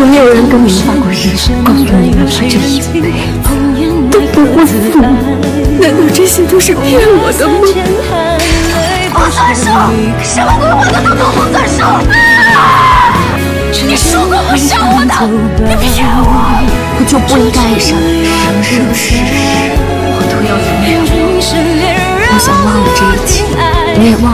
有没有人跟你发过誓，告诉你们这一辈子都不会负你？难道这些都是骗我的吗？不算数，什么？鬼话都统统不算数！你说过不想我的，你骗我，我就不应该爱上你，生生世世我都要原谅你。我想忘了这一切，你也忘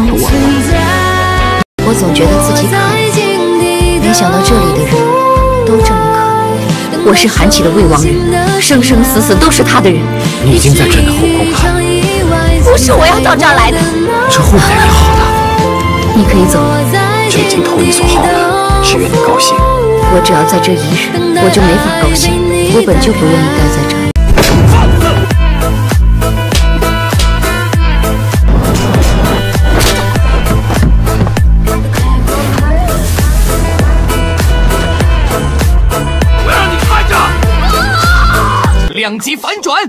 我是韩琦的魏王人，生生死死都是他的人。你已经在朕的后宫了，不是我要到这儿来的。这后面你好的。你可以走了，朕已经投你所好了，只愿你高兴。我只要在这一日，我就没法高兴。我本就不愿意待在这里。两极反转。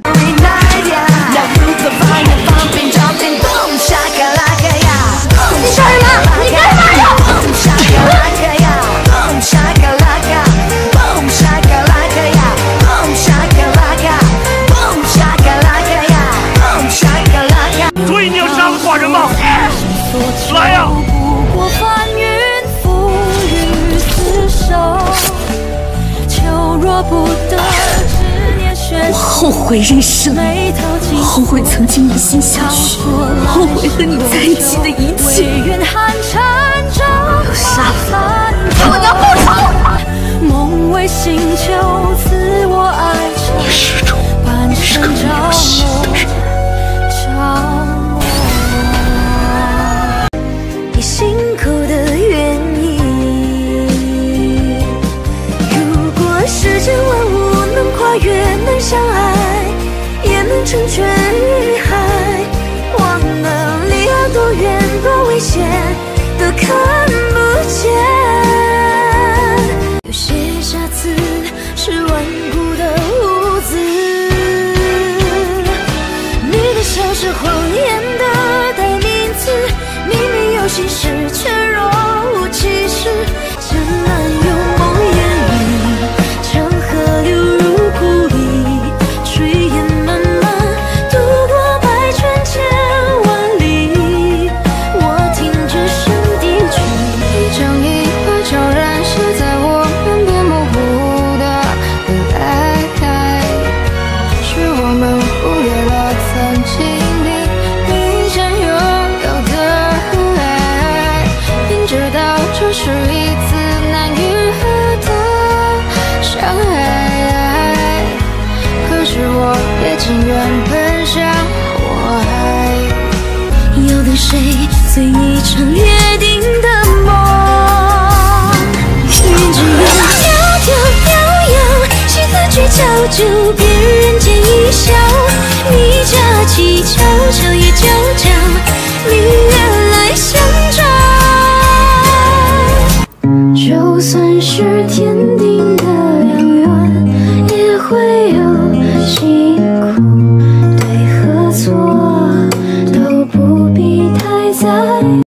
后悔人生，后悔曾经一心相许，后悔和你在一起的一切。我要杀了你！我要报仇！你始终是个没有心的人。你心口的原因。如果世间万物能跨越，能相爱，成全与海。忘了离岸多远，多危险，都看情愿奔向火海。要等谁醉一场约定的梦？人只愿迢迢飘扬，戏子去悄就别人间一笑。你家乞巧巧也悄悄，明月来相照。就算是天。